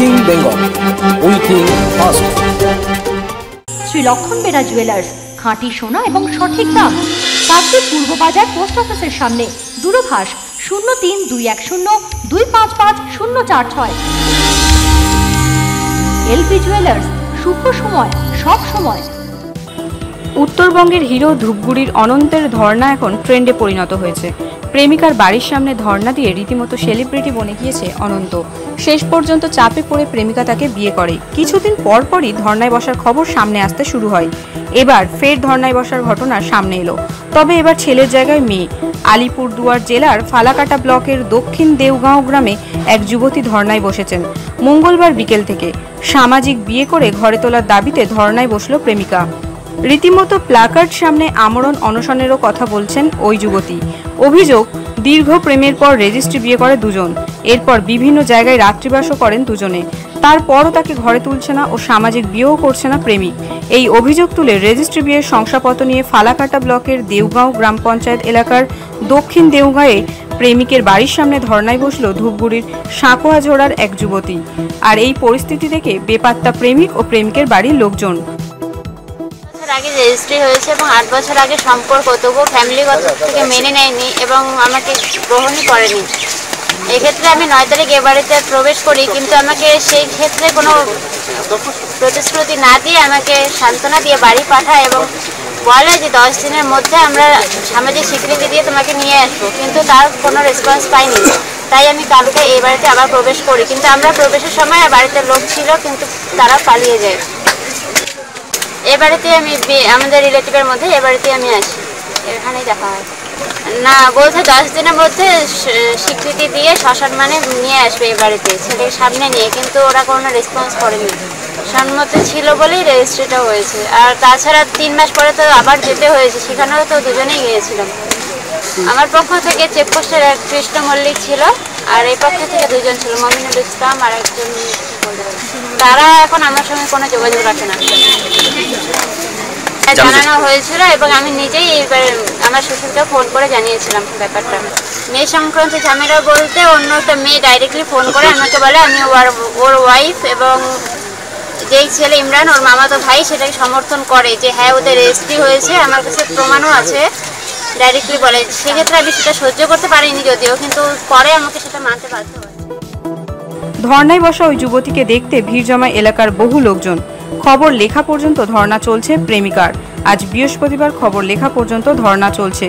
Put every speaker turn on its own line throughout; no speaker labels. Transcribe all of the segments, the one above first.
Breaking Bengal উইথিং fast
Shri Lakshman Bera jewellers খাঁটি সোনা এবং সঠিক দাম কাকদ্বীপ পূর্ব বাজার পোস্ট অফিসের সামনে দূরভাষ শূন্য তিন দুই এক শূন্য দুই পাঁচ পাঁচ শূন্য চার ছয়। এলপি জুয়েলার্স শুভ সময় সব সময়।
উত্তরবঙ্গের হিরো ধূপগুড়ির অনন্তের ধর্ণা এখন ট্রেন্ডে পরিণত হয়েছে। প্রেমিকার বাড়ির সামনে ধর্ণা দিয়ে রীতিমতো সেলিব্রিটি বনে গিয়েছে অনন্ত। শেষ পর্যন্ত চাপে পড়ে প্রেমিকা তাকে বিয়ে করে। কিছুদিন পরপরই ধর্নায় বসার খবর সামনে আসতে শুরু হয়। এবার ফের ধর্নায় বসার ঘটনা সামনে এলো। তবে এবার ছেলের জায়গায় মেয়ে। আলিপুরদুয়ার জেলার ফালাকাটা ব্লকের দক্ষিণ দেওগাঁও গ্রামে এক যুবতী ধর্নায় বসেছেন। মঙ্গলবার বিকেল থেকে। সামাজিক বিয়ে করে ঘরে তোলার দাবিতে ধর্নায় বসল প্রেমিকা। রীতিমতো প্লাকার্ড সামনে আমরণ অনশনেরও কথা বলছেন ওই যুবতী। অভিযোগ, দীর্ঘ প্রেমের পর রেজিস্ট্রি বিয়ে করে দুজন। এরপর বিভিন্ন জায়গায় রাত্রিবাসও করেন দুজনে। তারপরও তাকে ঘরে তুলছে না ও সামাজিক বিয়েও করছে না প্রেমিক। এই অভিযোগ তুলে রেজিস্ট্রি বিয়ের শংসাপত্র নিয়ে ফালাকাটা ব্লকের দেওগাঁও গ্রাম পঞ্চায়েত এলাকার দক্ষিণ দেওগাঁয়ে প্রেমিকের বাড়ির সামনে ধর্নায় বসল ধূপগুড়ির সাঁকোয়া ঝোড়ার এক যুবতী। আর এই পরিস্থিতি দেখে বেপাত্তা প্রেমিক ও প্রেমিকের বাড়ির লোকজন।
আগে রেজিস্ট্রি হয়েছে এবং আট বছর আগে সম্পর্ক তবুও ফ্যামিলিগত থেকে মেনে নেয়নি এবং আমাকে গ্রহণই করেনি। এক্ষেত্রে আমি নয় তারিখ এ বাড়িতে প্রবেশ করি কিন্তু আমাকে সেই ক্ষেত্রে কোনো প্রতিশ্রুতি না দিয়ে আমাকে সান্ত্বনা দিয়ে বাড়ি পাঠায় এবং বলে যে দশ দিনের মধ্যে আমরা সামাজিক স্বীকৃতি দিয়ে তোমাকে নিয়ে আসব কিন্তু তার কোনো রেসপন্স পাইনি। তাই আমি কালকে এই বাড়িতে আবার প্রবেশ করি কিন্তু আমরা প্রবেশের সময় বাড়িতে লোক ছিল কিন্তু তারা পালিয়ে যায়। এ বাড়িতে আমি আমাদের রিলেটিভের মধ্যে এ বাড়িতে আমি আসি এখানেই দেখা হয়। না, বলছে দশ দিনের মধ্যে স্বীকৃতি দিয়ে শ্মশান মানে নিয়ে আসবে এই বাড়িতে ছেলেকে সামনে নিয়ে, কিন্তু ওরা কোনো রেসপন্স করেনি। সম্মতি ছিল বলেই রেজিস্ট্রিটা হয়েছে। আর তাছাড়া তিন মাস পরে তো আবার যেতে হয়েছে, সেখানেও তো দুজনেই গিয়েছিলাম। আমার পক্ষ থেকে চেকপোস্টের এক কৃষ্ণ মল্লিক ছিল। আর এই পক্ষ থেকে দুজন ছিল মমিনুল ইসলাম আর একজন তারা এখন আমার সঙ্গে কোনো যোগাযোগ রাখে না। জানানো হয়েছিল এবং আমি নিজেই এইবার আমার শ্বশুরকে ফোন করে জানিয়েছিলাম ব্যাপারটা। মেয়ে সংক্রান্ত ঝামেলা বলতে অন্য একটা মেয়ে ডাইরেক্টলি ফোন করে আমাকে বলে আমি ওর ওর ওয়াইফ এবং যেই ছেলে ইমরান ওর মামাতো ভাই সেটাকে সমর্থন করে যে হ্যাঁ ওদের রেজিস্ট্রি হয়েছে আমার কাছে প্রমাণও আছে। ডাইরেক্টলি বলে সেক্ষেত্রে আমি সেটা সহ্য করতে পারিনি যদিও কিন্তু পরে আমাকে সেটা মানতে বাধ্য হয়।
ধর্নায় বসা ওই যুবতীকে দেখতে ভিড় জমায় এলাকার বহু লোকজন। খবর লেখা পর্যন্ত ধর্না চলছে প্রেমিকার। আজ বৃহস্পতিবার খবর লেখা পর্যন্ত ধর্না চলছে।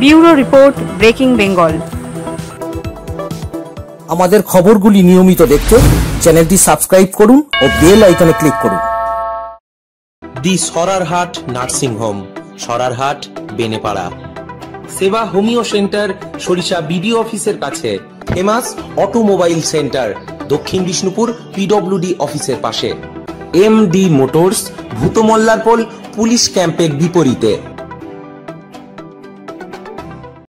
Bureau report breaking Bengal.
আমাদের খবরগুলি নিয়মিত দেখতে চ্যানেলটি সাবস্ক্রাইব করুন ও বেল আইকনে ক্লিক করুন।
The Sorarhat nursing home Sorarhat Benepara. Seva homoeo centre সরিষা বিডিও অফিসের কাছে। ফেমাস অটোমোবাইল সেন্টার দক্ষিণ বিষ্ণুপুর পিডব্লিউডি অফিসের পাশে। M D motors Bhutmallarpol police ক্যাম্পের বিপরীতে।